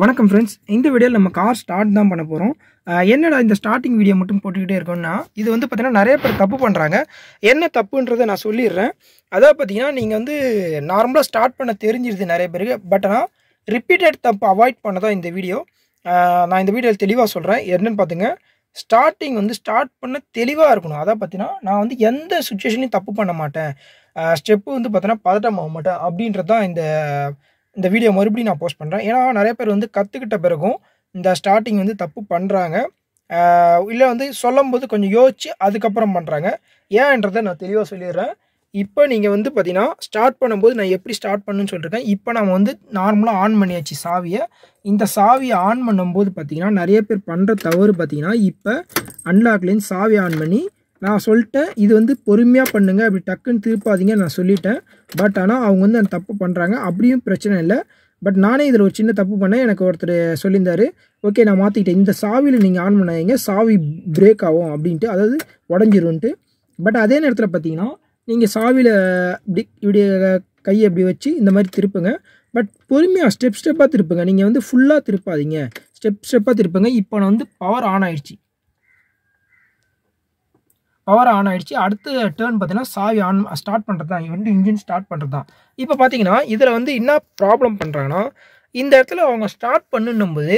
வணக்கம் ஃப்ரெண்ட்ஸ் இந்த வீடியோவில் நம்ம கார் ஸ்டார்ட் தான் பண்ண போகிறோம் என்னடா இந்த ஸ்டார்டிங் வீடியோ மட்டும் போட்டுக்கிட்டே இருக்கோம்னா இது வந்து பார்த்திங்கன்னா நிறைய பேர் தப்பு பண்ணுறாங்க என்ன தப்புன்றதை நான் சொல்லிடுறேன். அதாவது பார்த்தீங்கன்னா நீங்கள் வந்து நார்மலாக ஸ்டார்ட் பண்ண தெரிஞ்சிருது நிறைய பேருக்கு பட் ஆனால் ரிப்பீட்டட் தப்பு அவாய்ட் பண்ண தான் இந்த வீடியோ நான் இந்த வீடியோவில் தெளிவாக சொல்கிறேன் என்னன்னு பார்த்துங்க ஸ்டார்டிங் வந்து ஸ்டார்ட் பண்ண தெளிவாக இருக்கணும். அதான் பார்த்தீங்கன்னா நான் வந்து எந்த சுச்சுவேஷன்லையும் தப்பு பண்ண மாட்டேன். ஸ்டெப்பு வந்து பார்த்தீங்கன்னா பதட்டம் ஆக மாட்டேன் அப்படின்றது தான் இந்த இந்த வீடியோ மறுபடியும் நான் போஸ்ட் பண்ணுறேன் ஏன்னா நிறைய பேர் வந்து கற்றுக்கிட்ட பிறகும் இந்த ஸ்டார்டிங் வந்து தப்பு பண்ணுறாங்க இல்லை வந்து சொல்லும்போது கொஞ்சம் யோசிச்சு அதுக்கப்புறம் பண்ணுறாங்க ஏன்றதை நான் தெளிவாக சொல்லிடுறேன். இப்போ நீங்கள் வந்து பார்த்தீங்கன்னா ஸ்டார்ட் பண்ணும்போது நான் எப்படி ஸ்டார்ட் பண்ணுன்னு சொல்லியிருக்கேன் இப்போ நம்ம வந்து நார்மலாக ஆன் பண்ணியாச்சு சாவியை. இந்த சாவியை ஆன் பண்ணும்போது பார்த்தீங்கன்னா நிறைய பேர் பண்ணுற தவறு பார்த்தீங்கன்னா இப்போ அன்லாக்லேருந்து சாவி ஆன் பண்ணி நான் சொல்லிட்டேன் இது வந்து பொறுமையாக பண்ணுங்க அப்படி டக்குன்னு திருப்பாதீங்க நான் சொல்லிட்டேன். பட் ஆனால் அவங்க வந்து அந்த தப்பு பண்ணுறாங்க அப்படியும் பிரச்சனை இல்லை. பட் நானே இதில் ஒரு சின்ன தப்பு பண்ணேன் எனக்கு ஒருத்தர் சொல்லியிருந்தார் ஓகே நான் மாற்றிக்கிட்டேன் இந்த சாவியில் நீங்கள் ஆன் பண்ணாதீங்க சாவி பிரேக் ஆகும் அப்படின்ட்டு அதாவது உடஞ்சிரும்ன்ட்டு. பட் அதே நேரத்தில் பார்த்தீங்கன்னா நீங்கள் சாவியில் இப்படி இப்படி கையை இப்படி வச்சு இந்த மாதிரி திருப்புங்க. பட் பொறுமையாக ஸ்டெப் ஸ்டெப்பாக திருப்புங்க. நீங்கள் வந்து ஃபுல்லாக திருப்பாதீங்க. ஸ்டெப் ஸ்டெப்பாக திருப்புங்க. இப்போ நான் வந்து பவர் ஆன் ஆகிடுச்சி பவர் ஆன் ஆகிடுச்சு அடுத்த டேர்ன் பார்த்தீங்கன்னா சாவி ஆன் ஸ்டார்ட் பண்ணுறது தான் வந்து இன்ஜின் ஸ்டார்ட் பண்ணுறது தான் இப்போ பார்த்தீங்கன்னா இதில் வந்து என்ன ப்ராப்ளம் பண்ணுறாங்கன்னா இந்த இடத்துல அவங்க ஸ்டார்ட் பண்ணும்போது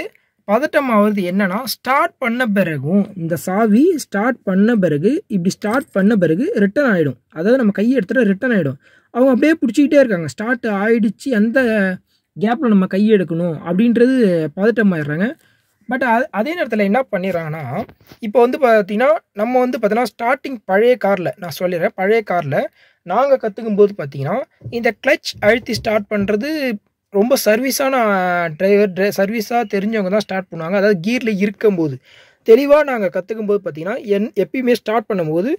பதட்டம் ஆகுறது என்னன்னா ஸ்டார்ட் பண்ண பிறகும் இந்த சாவி ஸ்டார்ட் பண்ண பிறகு இப்படி ஸ்டார்ட் பண்ண பிறகு ரிட்டன் ஆகிடும் அதாவது நம்ம கையை எடுத்துகிட்டு ரிட்டன் ஆகிடும் அவங்க அப்படியே பிடிச்சிக்கிட்டே இருக்காங்க. ஸ்டார்ட் ஆகிடுச்சு அந்த கேப்பில் நம்ம கையை எடுக்கணும் அப்படின்றது பதட்டம் ஆயிடுறாங்க. பட் அது அதே நேரத்தில் என்ன பண்ணிடுறாங்கன்னா இப்போ வந்து பார்த்தீங்கன்னா நம்ம வந்து பார்த்தீங்கன்னா ஸ்டார்டிங் பழைய காரில் நான் சொல்லிடுறேன் பழைய காரில் நாங்கள் கற்றுக்கும் போது பார்த்தீங்கன்னா இந்த கிளச் அழுத்தி ஸ்டார்ட் பண்ணுறது ரொம்ப சர்வீஸான டிரைவர் ட்ரை சர்வீஸாக தெரிஞ்சவங்க தான் ஸ்டார்ட் பண்ணுவாங்க. அதாவது கீரில் இருக்கும்போது. தெளிவாக நாங்கள் கற்றுக்கும் போது பார்த்தீங்கன்னா என் எப்பயுமே ஸ்டார்ட் பண்ணும்போது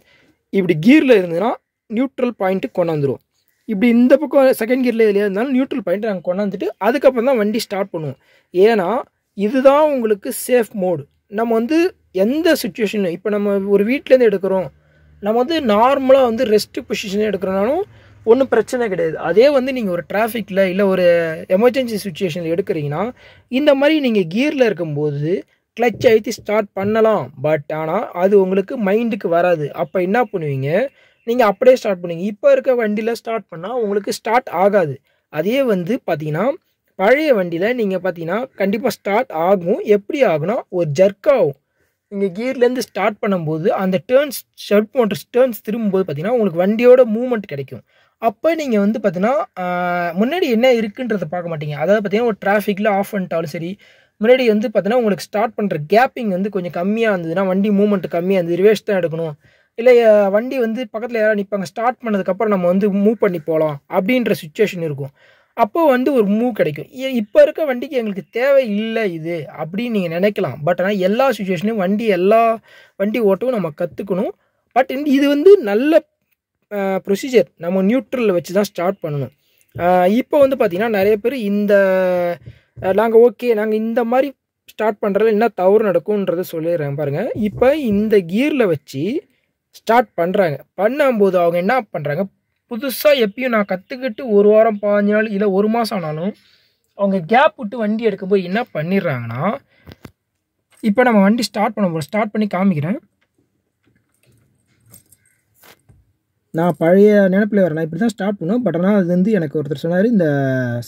இப்படி கீரில் இருந்ததுன்னா நியூட்ரல் பாயிண்ட்டு கொண்டாந்துடும் இப்படி இந்த பக்கம் செகண்ட் கியரில் எதுலையாக இருந்தாலும் நியூட்ரல் பாயிண்ட் நாங்கள் கொண்டாந்துட்டு அதுக்கப்புறம் தான் வண்டி ஸ்டார்ட் பண்ணுவோம். ஏன்னா இதுதான் உங்களுக்கு சேஃப் மோடு நம்ம வந்து எந்த சுச்சுவேஷனும் இப்போ நம்ம ஒரு வீட்டிலேருந்து எடுக்கிறோம். நம்ம வந்து நார்மலாக வந்து ரெஸ்ட் பொசிஷன் எடுக்கிறனாலும் ஒன்றும் பிரச்சனை கிடையாது. அதே வந்து நீங்கள் ஒரு டிராஃபிக்கில் இல்லை ஒரு எமர்ஜென்சி சுச்சுவேஷனில் எடுக்கிறீங்கன்னா இந்த மாதிரி நீங்கள் கியரில் இருக்கும்போது கிளச் அழுத்தி ஸ்டார்ட் பண்ணலாம். பட் ஆனால் அது உங்களுக்கு மைண்டுக்கு வராது. அப்போ என்ன பண்ணுவீங்க? நீங்கள் அப்படியே ஸ்டார்ட் பண்ணுவீங்க. இப்போ இருக்க வண்டியில் ஸ்டார்ட் பண்ணால் உங்களுக்கு ஸ்டார்ட் ஆகாது. அதே வந்து பார்த்தீங்கன்னா பழைய வண்டியில் நீங்கள் பார்த்தீங்கன்னா கண்டிப்பாக ஸ்டார்ட் ஆகும். எப்படி ஆகுனா ஒரு ஜர்க் ஆகும். நீங்கள் கியர்லேருந்து ஸ்டார்ட் பண்ணும்போது அந்த டேர்ன்ஸ் ஷர்ட் போன்ற டேர்ன்ஸ் திரும்பும்போது பார்த்தீங்கன்னா உங்களுக்கு வண்டியோட மூவ்மெண்ட் கிடைக்கும். அப்போ நீங்கள் வந்து பார்த்தீங்கன்னா முன்னாடி என்ன இருக்குன்றதை பார்க்க மாட்டீங்க. அதாவது பார்த்தீங்கன்னா ஒரு டிராஃபிக்கில் ஆஃப் பண்ணிட்டாலும் சரி முன்னாடி வந்து பார்த்தீங்கன்னா உங்களுக்கு ஸ்டார்ட் பண்ணுற கேப்பிங் வந்து கொஞ்சம் கம்மியாக இருந்ததுன்னா வண்டி மூவ்மெண்ட் கம்மியாக இருந்தது. ரிவேஸ் தான் எடுக்கணும். இல்லை வண்டி வந்து பக்கத்தில் யாராவது நிற்பாங்க ஸ்டார்ட் பண்ணதுக்கப்புறம் நம்ம வந்து மூவ் பண்ணி போகலாம். அப்படின்ற சுச்சுவேஷன் இருக்கும். அப்போ வந்து ஒரு மூவ் கிடைக்கும். இப்போ இருக்க வண்டிக்கு எங்களுக்கு தேவை இல்லை இது அப்படின்னு நீங்கள் நினைக்கலாம். பட் ஆனால் எல்லா சுச்சுவேஷனையும் வண்டி எல்லா வண்டி ஓட்டவும் நம்ம கற்றுக்கணும் பட் இது வந்து நல்ல ப்ரொசீஜர் நம்ம நியூட்ரலில் வச்சு தான் ஸ்டார்ட் பண்ணணும். இப்போ வந்து பார்த்திங்கன்னா நிறைய பேர் இந்த நாங்கள் ஓகே நாங்கள் இந்த மாதிரி ஸ்டார்ட் பண்ணுறதுல என்ன தவறு நடக்கும்ன்றதை சொல்லிடுறேன் பாருங்கள் இப்போ இந்த கியரில் வச்சு ஸ்டார்ட் பண்ணுறாங்க பண்ணும்போது அவங்க என்ன பண்ணுறாங்க புதுசாக எப்பயும் நான் கற்றுக்கிட்டு ஒரு வாரம் பாஞ்சு நாள் இல்லை ஒரு மாதம் ஆனாலும் அவங்க கேப் விட்டு வண்டி எடுக்கும்போது என்ன பண்ணிடுறாங்கன்னா இப்போ நம்ம வண்டி ஸ்டார்ட் பண்ண போகிறோம் ஸ்டார்ட் பண்ணி காமிக்கிறேன். நான் பழைய நினப்பில் வரேன். நான் இப்படி தான் ஸ்டார்ட் பண்ணுவேன் பட் ஆனால் அது வந்து எனக்கு ஒருத்தர் சொன்னார் இந்த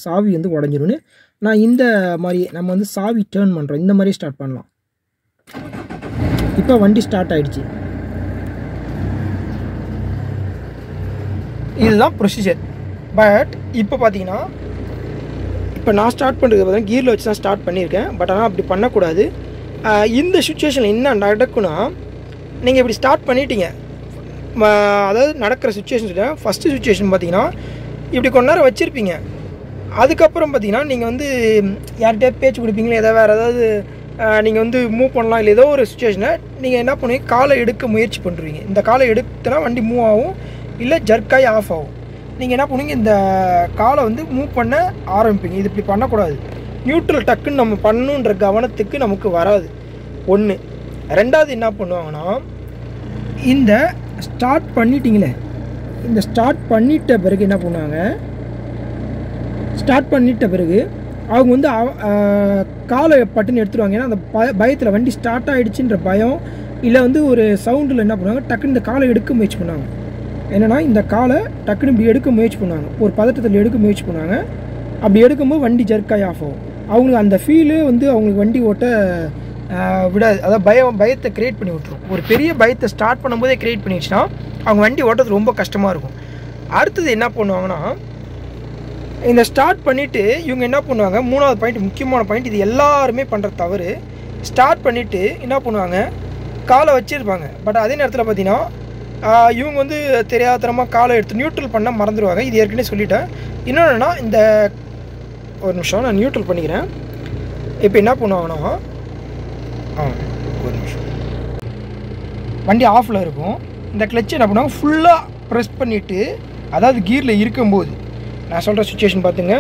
சாவி வந்து உடஞ்சிரும்னு. நான் இந்த மாதிரி நம்ம வந்து சாவி டேர்ன் பண்ணுறோம் இந்த மாதிரி ஸ்டார்ட் பண்ணலாம். இப்போ வண்டி ஸ்டார்ட் ஆகிடுச்சி இதுதான் ப்ரொசீஜர் பட் இப்போ பார்த்தீங்கன்னா இப்போ நான் ஸ்டார்ட் பண்ணுறது பார்த்தீங்கன்னா கீரில் வச்சு தான் ஸ்டார்ட் பண்ணியிருக்கேன். பட் ஆனால் அப்படி பண்ணக்கூடாது. இந்த சுச்சுவேஷனில் என்ன நடக்குன்னா நீங்கள் இப்படி ஸ்டார்ட் பண்ணிட்டீங்க. அதாவது நடக்கிற சுச்சுவேஷன் ஃபஸ்ட்டு சுச்சுவேஷன் பார்த்தீங்கன்னா இப்படி கொஞ்ச நேரம் வச்சுருப்பீங்க. அதுக்கப்புறம் பார்த்தீங்கன்னா நீங்கள் வந்து யார்கிட்டயா பேச்சு கொடுப்பீங்களா? ஏதாவது வேறு ஏதாவது நீங்கள் வந்து மூவ் பண்ணலாம் இல்லை ஏதோ ஒரு சுச்சுவேஷனை நீங்கள் என்ன பண்ணுவீங்க? காலை எடுக்க முயற்சி பண்ணுறீங்க இந்த காலை எடுத்தனா வண்டி மூவ் ஆகும். இல்லை ஜர்க்காய் ஆஃப் ஆகும். நீங்கள் என்ன பண்ணுவீங்க இந்த காலை வந்து மூவ் பண்ண ஆரம்பிப்பீங்க. இது இப்படி பண்ணக்கூடாது. நியூட்ரல் டக்குன்னு நம்ம பண்ணணுன்ற கவனத்துக்கு நமக்கு வராது. ஒன்று ரெண்டாவது என்ன பண்ணுவாங்கன்னா இந்த ஸ்டார்ட் பண்ணிட்டீங்களே. இந்த ஸ்டார்ட் பண்ணிட்ட பிறகு என்ன பண்ணுவாங்க ஸ்டார்ட் பண்ணிட்ட பிறகு அவங்க வந்து அவ- காலை பட்டுன்னு எடுத்துருவாங்க. ஏன்னா அந்த ப பயத்தில் வண்டி ஸ்டார்ட் ஆகிடுச்சுன்ற பயம் இல்லை வந்து ஒரு சவுண்டில் என்ன பண்ணுவாங்க டக்குன்னு இந்த காலை எடுக்க முயற்சி பண்ணுவாங்க. என்னன்னா இந்த காலை டக்குன்னு இப்படி எடுக்க முயற்சி பண்ணுவாங்க ஒரு பதட்டத்தில் எடுக்க முயற்சி பண்ணுவாங்க அப்படி எடுக்கும்போது வண்டி ஜர்க்காய் ஆஃப் ஆகும். அவங்களுக்கு அந்த ஃபீலு வந்து அவங்களுக்கு வண்டி ஓட்ட விடாது அதாவது பயம் பயத்தை கிரியேட் பண்ணி விட்டுரும். ஒரு பெரிய பயத்தை ஸ்டார்ட் பண்ணும்போதே க்ரியேட் பண்ணிடுச்சுன்னா அவங்க வண்டி ஓட்டுறது ரொம்ப கஷ்டமாக இருக்கும். அடுத்தது என்ன பண்ணுவாங்கன்னா இந்த ஸ்டார்ட் பண்ணிவிட்டு இவங்க என்ன பண்ணுவாங்க மூணாவது பாயிண்ட் முக்கியமான பாயிண்ட் இது எல்லாருமே பண்ணுற தவறு. ஸ்டார்ட் பண்ணிவிட்டு என்ன பண்ணுவாங்க காலை வச்சுருப்பாங்க. பட் அதே நேரத்தில் பார்த்தீங்கன்னா இவங்க வந்து தெரியாதனமாக காலை எடுத்து நியூட்ரல் பண்ண மறந்துடுவாங்க இது ஏற்கனவே சொல்லிட்டேன். இன்னொன்றுனா இந்த ஒரு நிமிஷம் நான் நியூட்ரல் பண்ணிக்கிறேன். இப்போ என்ன பண்ணுவாங்கன்னா ஆ ஒரு நிமிஷம். வண்டி ஆஃபில் இருக்கும். இந்த கிளச்சை என்ன பண்ணுவாங்க ஃபுல்லாக ப்ரெஸ் பண்ணிவிட்டு அதாவது கீரில் இருக்கும்போது நான் சொல்கிற சுச்சுவேஷன் பார்த்துங்க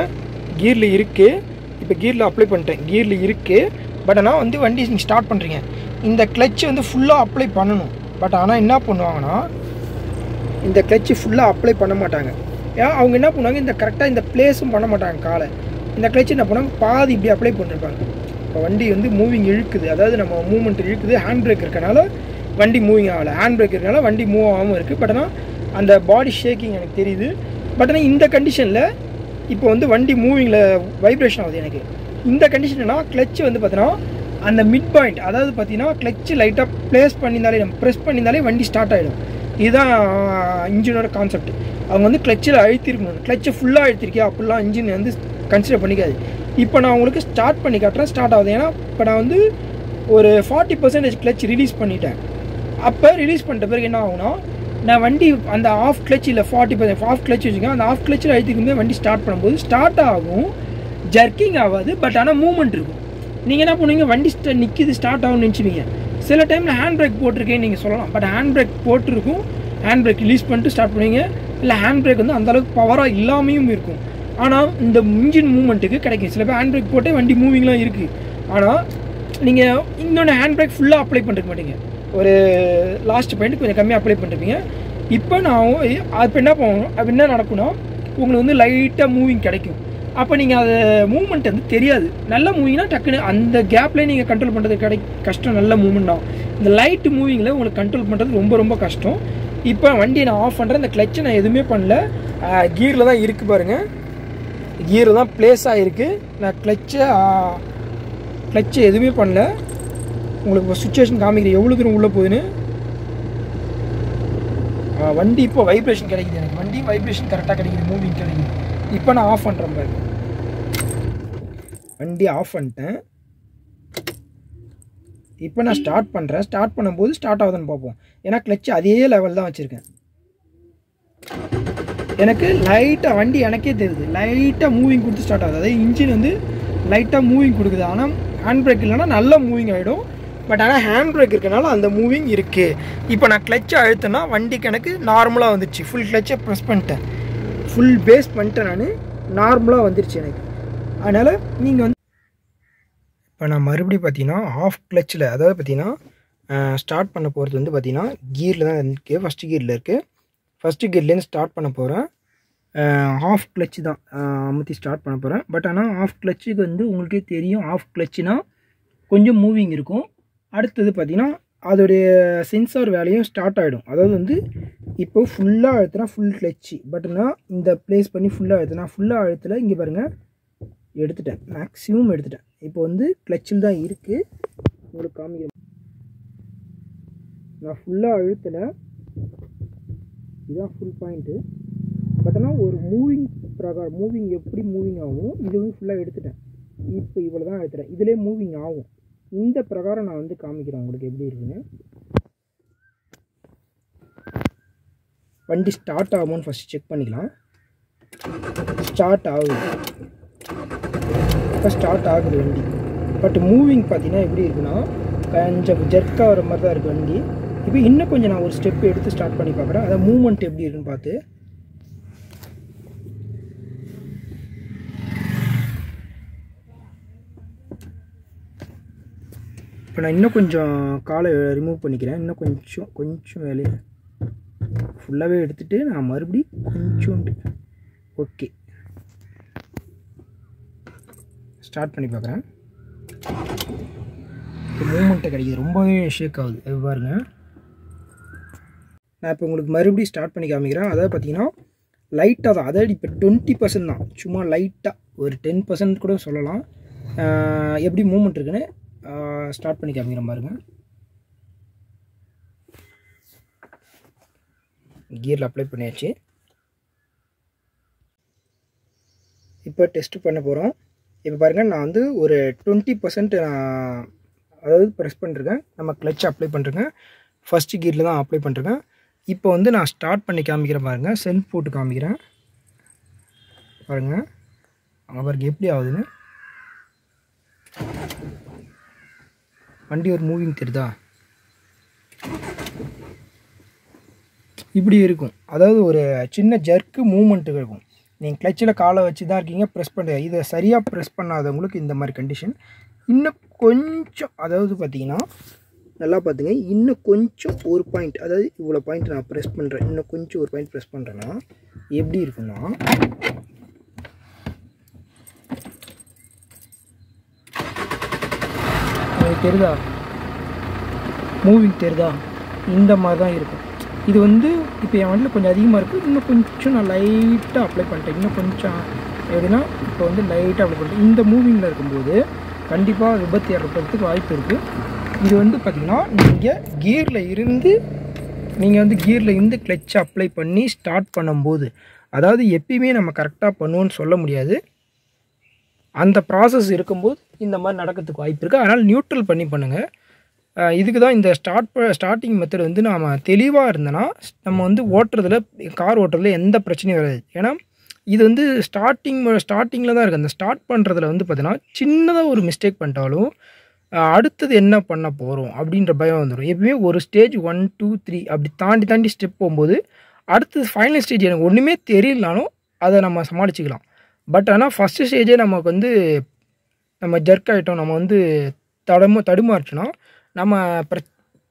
கீரில் இருக்குது இப்போ கீரில் அப்ளை பண்ணிட்டேன். கீரில் இருக்குது பட் ஆனால் வந்து வண்டி நீங்கள் ஸ்டார்ட் பண்ணுறீங்க இந்த கிளச்சை வந்து ஃபுல்லாக அப்ளை பண்ணணும். பட் ஆனால் என்ன பண்ணுவாங்கன்னா இந்த கிளச்சு ஃபுல்லாக அப்ளை பண்ண மாட்டாங்க. ஏன் அவங்க என்ன பண்ணுவாங்க இந்த கரெக்டாக இந்த ப்ளேஸும் பண்ண மாட்டாங்க காலை. இந்த கிளச்சு என்ன பண்ணுவாங்க பாதி இப்படி அப்ளை பண்ணிருப்பாங்க. இப்போ வண்டி வந்து மூவிங் இழுக்குது. அதாவது நம்ம மூவ்மெண்ட் இழுக்குது ஹேண்ட் பிரேக் இருக்கனால வண்டி மூவிங் ஆகலை. ஹேண்ட் பிரேக் இருக்கனால வண்டி மூவ் ஆகாமல் இருக்குது பட் ஆனால் அந்த பாடி ஷேக்கிங் எனக்கு தெரியுது. பட் ஆனால் இந்த கண்டிஷனில் இப்போ வந்து வண்டி மூவிங்கில் வைப்ரேஷன் ஆகுது எனக்கு. இந்த கண்டிஷன்னா கிளச்சு வந்து பார்த்தீங்கன்னா அந்த மிட் பாயிண்ட் அதாவது பார்த்தீங்கன்னா கிளச்சு லைட்டாக ப்ளேஸ் பண்ணியிருந்தாலே நம்ம ப்ரெஸ் பண்ணியிருந்தாலே வண்டி ஸ்டார்ட் ஆகிடும் இதுதான் இன்ஜினோட கான்செப்ட் அவங்க வந்து கிளச்சில் அழுத்திருக்கணும். கிளச்சை ஃபுல்லாக அழுத்திருக்கியா? அப்படிலாம் இன்ஜின் வந்து கன்சிடர் பண்ணிக்காது. இப்போ நான் உங்களுக்கு ஸ்டார்ட் பண்ணி காட்டுறேன் ஸ்டார்ட் ஆகுது. ஏன்னா இப்போ நான் வந்து ஒரு ஃபார்ட்டி பர்சன்டேஜ் கிளச் ரிலீஸ் பண்ணிட்டேன். அப்போ ரிலீஸ் பண்ணிட்ட பிறகு என்ன ஆகும்னா நான் வண்டி அந்த ஆஃப் கிளச் இல்லை ஃபார்ட்டி பர்சன்ட் ஆஃப் கிளச் வச்சுக்கேன் அந்த ஆஃப் கிளச்சில் அழுத்திக்கும்போது வண்டி ஸ்டார்ட் பண்ணும்போது ஸ்டார்ட் ஆகும். ஜர்க்கிங் ஆகாது பட் ஆனால் மூவ்மெண்ட் இருக்கும். நீங்கள் என்ன பண்ணுவீங்க? வண்டி ஸ்ட நிற்கிது ஸ்டார்ட் ஆகும்னு நினச்சிவீங்க சில டைமில் ஹேண்ட் பிரேக் போட்டிருக்கேன்னு நீங்கள் சொல்லலாம். பட் ஹேண்ட் பிரேக் போட்டிருக்கும். ஹேண்ட் பிரேக் ரிலீஸ் பண்ணிட்டு ஸ்டார்ட் பண்ணுவீங்க. இல்லை ஹேண்ட் பிரேக் வந்து அந்தளவுக்கு பவராக இல்லாமையும் இருக்கும். ஆனால் இந்த இன்ஜின் மூவ்மெண்ட்டுக்கு கிடைக்கும். சில பேர் ஹேண்ட் பிரேக் போட்டே வண்டி மூவிங்லாம் இருக்குது ஆனால் நீங்கள் இன்னொன்று ஹேண்ட் பிரேக் ஃபுல்லாக அப்ளை பண்ணிருக்க மாட்டீங்க. ஒரு லாஸ்ட் பாயிண்ட் கொஞ்சம் கம்மியாக அப்ளை பண்ணிருப்பீங்க. இப்போ நான் அப்போ என்ன போகணும் அப்போ என்ன நடக்கும்னா உங்களுக்கு வந்து லைட்டாக மூவிங் கிடைக்கும். அப்போ நீங்கள் அது மூவ்மெண்ட் வந்து தெரியாது. நல்ல மூவிங்னா டக்குன்னு அந்த கேப்லேயே நீங்கள் கண்ட்ரோல் பண்ணுறது கிடை கஷ்டம் நல்ல மூவ்மெண்ட் தான். இந்த லைட் மூவிங்கில் உங்களுக்கு கண்ட்ரோல் பண்ணுறது ரொம்ப ரொம்ப கஷ்டம். இப்போ வண்டியை நான் ஆஃப் பண்ணுறேன் இந்த கிளச்சை நான் எதுவுமே பண்ணல. கீரில் தான் இருக்குது பாருங்கள் கீரில் தான் ப்ளேஸ் ஆகிருக்கு நான் கிளச்சை கிளச்சை எதுவுமே பண்ணல. உங்களுக்கு சுச்சுவேஷன் காமிக்கிறேன். எவ்வளோ தூரம் உள்ளே போகுதுன்னு. வண்டி இப்போ வைப்ரேஷன் கிடைக்குது எனக்கு. வண்டி வைப்ரேஷன் கரெக்டாக கிடைக்குது. மூவிங் கிடைக்குது. இப்போ நான் ஆஃப் பண்ணுறேன் பாரு. வண்டி ஆஃப் பண்ணிட்டேன். இப்போ நான் ஸ்டார்ட் பண்ணுறேன் ஸ்டார்ட் பண்ணும்போது ஸ்டார்ட் ஆகுதுன்னு பார்ப்போம். ஏன்னா கிளச்சு அதே லெவல் தான் வச்சுருக்கேன். எனக்கு லைட்டாக வண்டி எனக்கே தெரியுது. லைட்டாக மூவிங் கொடுத்து ஸ்டார்ட் ஆகுது. அதாவது இன்ஜின் வந்து லைட்டாக மூவிங் கொடுக்குது. ஆனால் ஹேண்ட் பிரேக் இல்லைன்னா நல்ல மூவிங் ஆகிடும் பட் ஆனால் ஹேண்ட் பிரேக் இருக்கனால அந்த மூவிங் இருக்குது இப்போ நான் கிளச்சை அழுத்தினா வண்டிக்கு எனக்கு நார்மலாக வந்துச்சு. ஃபுல் கிளச்சை ப்ரெஸ் பண்ணிட்டேன். ஃபுல் பேஸ் பண்ணிட்டேன் நான். நார்மலாக வந்துருச்சு எனக்கு. அதனால் நீங்கள் வந்து இப்போ நான் மறுபடியும் பார்த்தீங்கன்னா ஆஃப் கிளச்சில் அதாவது பார்த்தீங்கன்னா ஸ்டார்ட் பண்ண போகிறது வந்து பார்த்தீங்கன்னா கீரில் தான் இருக்குது ஃபஸ்ட்டு கீரில் இருக்குது ஃபஸ்ட்டு கீர்லேருந்து ஸ்டார்ட் பண்ண போகிறேன் ஆஃப் கிளச் தான். அமுத்தி ஸ்டார்ட் பண்ண போகிறேன் பட் ஆனால் ஆஃப் கிளச்சுக்கு வந்து உங்களுக்கே தெரியும். ஆஃப் கிளச்சுனா கொஞ்சம் மூவிங் இருக்கும். அடுத்தது பார்த்திங்கன்னா அதோடைய சென்சார் வேலையும் ஸ்டார்ட் ஆகிடும் அதாவது வந்து இப்போ ஃபுல்லாக அழுத்தினா ஃபுல் கிளச்சு பட்னா இந்த ப்ளேஸ் பண்ணி ஃபுல்லாக அழுத்தினா ஃபுல்லாக அழுத்தில் இங்கே பாருங்கள் எடுத்துட்டேன். மேக்ஸிமம் எடுத்துட்டேன். இப்போ வந்து கிளச்சில் தான் இருக்குது உங்களுக்கு காமிக்கிறேன். நான் ஃபுல்லாக அழுத்தில் இதுதான் ஃபுல் பாயிண்ட்டு பட் ஆனால் ஒரு மூவிங் பிரகாரம் மூவிங் எப்படி மூவிங் ஆகும் இது வந்து ஃபுல்லாக எடுத்துட்டேன். இப்போ இவ்வளோ தான் எடுத்துட்டேன் இதிலே மூவிங் ஆகும். இந்த பிரகாரம் நான் வந்து காமிக்கிறேன். உங்களுக்கு எப்படி இருக்குன்னு. வண்டி ஸ்டார்ட் ஆகுமான்னு ஃபஸ்ட் செக் பண்ணிக்கலாம். ஸ்டார்ட் ஆகுது. இப்போ ஸ்டார்ட் ஆகுது வண்டி. பட் மூவிங் பார்த்தீங்கன்னா எப்படி இருக்குன்னா கொஞ்சம் ஜெர்க்காக வர மாதிரி தான் இருக்குது வண்டி. இப்போ இன்னும் கொஞ்சம் நான் ஒரு ஸ்டெப் எடுத்து ஸ்டார்ட் பண்ணி பார்க்குறேன். அதான் மூமெண்ட் எப்படி இருக்குன்னு பார்த்து. இப்போ நான் இன்னும் கொஞ்சம் காலை ரிமூவ் பண்ணிக்கிறேன். இன்னும் கொஞ்சம் கொஞ்சம் வேலையை ஃபுல்லாகவே எடுத்துகிட்டு நான் மறுபடி கொஞ்சோண்டு. ஓகே ஸ்டார்ட் பண்ணி பார்க்குறேன். இப்போ மூமெண்ட்டை கிடைக்குது. ரொம்பவே ஷேக் ஆகுது. அது பாருங்க. நான் இப்போ உங்களுக்கு மறுபடியும் ஸ்டார்ட் பண்ணி காமிக்கிறேன். அதாவது பார்த்தீங்கன்னா லைட்டாக தான். அதாவது இப்போ டுவெண்ட்டி பர்சன்ட் தான். சும்மா லைட்டாக ஒரு டென் பர்சன்ட் கூட சொல்லலாம். எப்படி மூமெண்ட் இருக்குன்னு ஸ்டார்ட் பண்ணி காமிக்கிறேன் பாருங்க. கியரில் அப்ளை பண்ணியாச்சு. இப்போ டெஸ்ட் பண்ண போகிறோம் இப்போ பாருங்கள் நான் வந்து ஒரு டுவெண்ட்டி பர்சன்ட் நான் அதாவது ப்ரெஸ் பண்ணிருக்கேன். நம்ம கிளச் அப்ளை பண்ணிருக்கேன். ஃபஸ்ட்டு கியரில் தான் அப்ளை பண்ணிருக்கேன். இப்போ வந்து நான் ஸ்டார்ட் பண்ணி காமிக்கிறேன் பாருங்கள் செல்ஃப் போட்டு காமிக்கிறேன். பாருங்கள் அங்கே எப்படி ஆகுதுன்னு. வண்டி ஒரு மூவிங் தெரியுதா? இப்படி இருக்கும். அதாவது ஒரு சின்ன ஜர்க்கு மூமெண்ட்டு இருக்கும். நீங்கள் கிளச்சில் காலை வச்சு தான் இருக்கீங்க ப்ரெஸ் பண்ணுற இதை சரியாக ப்ரெஸ் பண்ணாதவங்களுக்கு இந்த மாதிரி கண்டிஷன் இன்னும் கொஞ்சம் அதாவது பார்த்தீங்கன்னா நல்லா பார்த்துங்க. இன்னும் கொஞ்சம் ஒரு பாயிண்ட் அதாவது இவ்வளோ பாயிண்ட் நான் ப்ரெஸ் பண்ணுறேன் இன்னும் கொஞ்சம் ஒரு பாயிண்ட் ப்ரெஸ் பண்ணுறேன்னா எப்படி இருக்குன்னா உங்களுக்கு தெரியுதா மூவிங் தெரியுதா இந்த மாதிரி தான் இருக்கும். இது வந்து இப்போ என் வண்டியில் கொஞ்சம் அதிகமாக இருக்குது இன்னும் கொஞ்சம் நான் லைட்டாக அப்ளை பண்ணிட்டேன். இன்னும் கொஞ்சம் எப்படின்னா இப்போ வந்து லைட்டாக அப்ளை பண்ணிட்டேன். இந்த மூவிங்கில் இருக்கும்போது கண்டிப்பாக விபத்து ஏற்படுறதுக்கு வாய்ப்பு இருக்குது இது வந்து பார்த்திங்கன்னா நீங்கள் கியரில் இருந்து நீங்கள் வந்து கியரில் இருந்து கிளச்சை அப்ளை பண்ணி ஸ்டார்ட் பண்ணும்போது அதாவது எப்பயுமே நம்ம கரெக்டாக பண்ணுவோன்னு சொல்ல முடியாது. அந்த ப்ராசஸ் இருக்கும்போது இந்த மாதிரி நடக்கிறதுக்கு வாய்ப்பு இருக்குது அதனால் நியூட்ரல் பண்ணி பண்ணுங்கள் இதுக்கு தான் இந்த ஸ்டார்ட் ஸ்டார்டிங் மெத்தட் வந்து நாம் தெளிவாக இருந்தோன்னா நம்ம வந்து ஓட்டுறதுல கார் ஓட்டுறதுல எந்த பிரச்சனையும் வராது. ஏன்னா இது வந்து ஸ்டார்டிங் ஸ்டார்டிங்கில் தான் இருக்குது அந்த ஸ்டார்ட் பண்ணுறதுல வந்து பார்த்தீங்கன்னா சின்னதாக ஒரு மிஸ்டேக் பண்ணிட்டாலும் அடுத்தது என்ன பண்ண போகிறோம் அப்படின்ற பயம் வந்துடும் எப்பவுமே ஒரு ஸ்டேஜ் ஒன் டூ த்ரீ அப்படி தாண்டி தாண்டி ஸ்டெப் போகும்போது அடுத்தது ஃபைனல் ஸ்டேஜ் எனக்கு ஒன்றுமே தெரியலனாலும் அதை நம்ம சமாளிச்சுக்கலாம். பட் ஆனால் ஃபஸ்ட்டு ஸ்டேஜே நமக்கு வந்து நம்ம ஜர்க் ஆகிட்டோம் நம்ம வந்து தடம தடுமாறுச்சுன்னா நம்ம பிர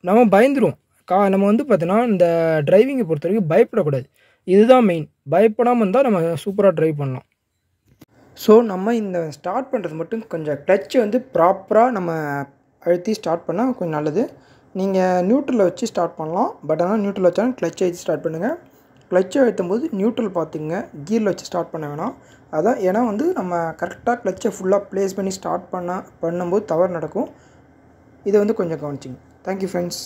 நம்ம பயந்துருவோம். கா நம்ம வந்து பார்த்தோன்னா இந்த டிரைவிங்கை பொறுத்த வரைக்கும் பயப்படக்கூடாது. இதுதான் மெயின் பயப்படாமல் இருந்தால் நம்ம சூப்பராக ட்ரைவ் பண்ணலாம். ஸோ நம்ம இந்த ஸ்டார்ட் பண்ணுறது மட்டும் கொஞ்சம் கிளச்சை வந்து ப்ராப்பராக நம்ம அழுத்தி ஸ்டார்ட் பண்ணால் கொஞ்சம் நல்லது. நீங்கள் நியூட்ரலில் வச்சு ஸ்டார்ட் பண்ணலாம். பட் ஆனால் நியூட்ரல் வச்சாலும் கிளச்சை வச்சு ஸ்டார்ட் பண்ணுங்கள் கிளச்சை அழுத்தும் போது நியூட்ரல் பார்த்துங்க கீரில் வச்சு ஸ்டார்ட் பண்ண வேணாம். அதான் ஏன்னா வந்து நம்ம கரெக்டாக கிளச்சை ஃபுல்லாக ப்ளேஸ் பண்ணி ஸ்டார்ட் பண்ண பண்ணும்போது தவறு நடக்கும். இதை வந்து கொஞ்சம் கவனிச்சிங்க. Thank you friends